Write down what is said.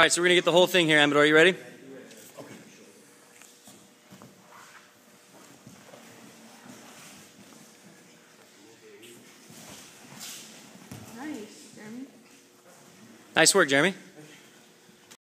All right, so we're going to get the whole thing here, Amador. Are you ready? Nice, Jeremy. Nice work, Jeremy.